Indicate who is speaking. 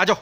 Speaker 1: आ जाओ।